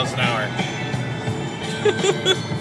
miles an hour.